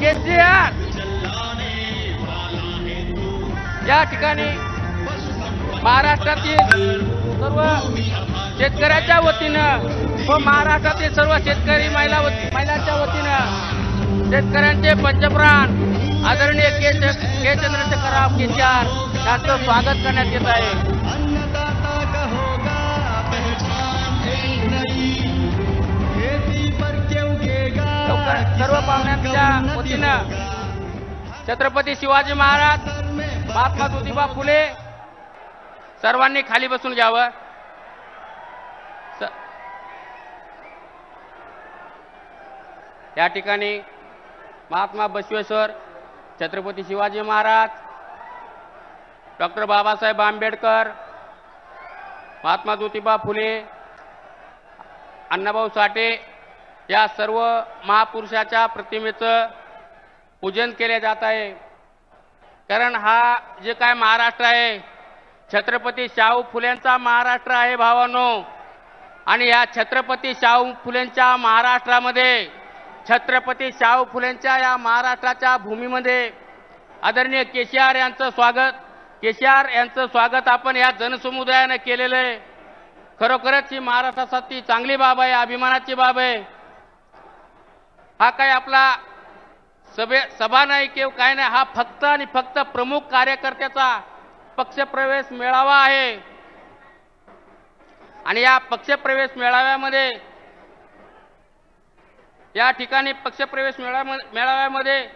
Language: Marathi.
केसीआर. या ठिकाणी महाराष्ट्रातील सर्व शेतकऱ्याच्या वतीनं व महाराष्ट्रातील सर्व शेतकरी महिला वती- महिलांच्या वतीनं शेतकऱ्यांचे पंचप्राण आदरणीय के चंद्रशेखरराव केसीआर यांचं स्वागत करण्यात येत आहे. सर्व पाहुण्यांच्या वतीनं छत्रपती शिवाजी महाराज महात्मा ज्योतिबा फुले सर्वांनी खाली बसून घ्यावं. या ठिकाणी महात्मा बसवेश्वर छत्रपती शिवाजी महाराज डॉक्टर बाबासाहेब आंबेडकर महात्मा ज्योतिबा फुले अण्णाभाऊ साठे या सर्व महापुरुषाच्या प्रतिमेचं पूजन केले जात आहे. कारण हा जे काय महाराष्ट्र आहे छत्रपती शाहू फुलेंचा महाराष्ट्र आहे भावानो. आणि या छत्रपती शाहू फुलेंच्या महाराष्ट्रामध्ये छत्रपती शाहू फुलेंच्या या महाराष्ट्राच्या भूमीमध्ये आदरणीय केसीआर यांचं स्वागत केसीआर यांचं स्वागत आपण या जनसमुदायानं केलेलं आहे. खरोखरच ही महाराष्ट्रासाठी चांगली बाब आहे अभिमानाची बाब आहे. हा काय आपला सभे सभा नाही किंवा काय नाही हा फक्त आणि फक्त प्रमुख कार्यकर्त्याचा पक्षप्रवेश मेळावा आहे आणि या पक्षप्रवेश मेळाव्यामध्ये या ठिकाणी पक्षप्रवेश मेळाव्या मेळाव्यामध्ये.